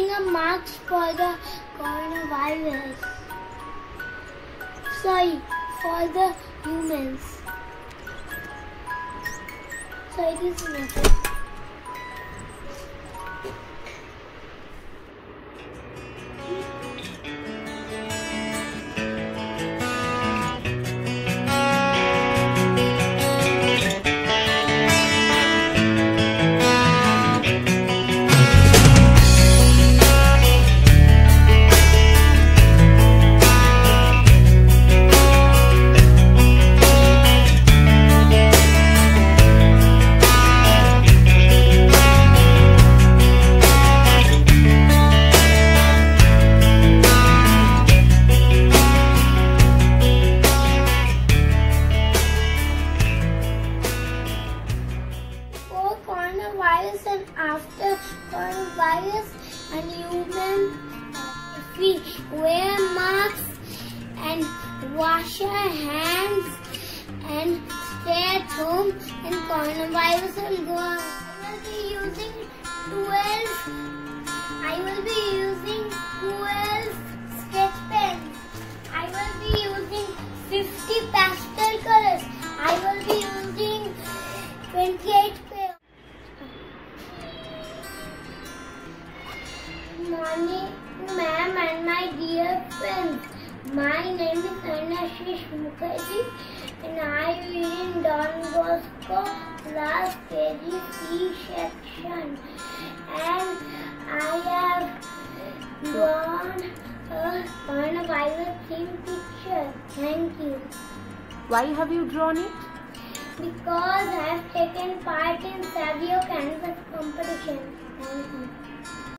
wearing a mask for the coronavirus. Sorry, for the humans. Sorry. it is nothing. And after coronavirus and human, if we wear masks and wash our hands and stay at home and coronavirus will go. I will be using 12, I will be using Morning, ma'am and my dear friends. My name is Arnashish Mukherjee and I read in Don Bosco class KG C section. And I have drawn a coronavirus theme picture. Thank you. Why have you drawn it? Because I have taken part in Savio Canvas competition. Thank you.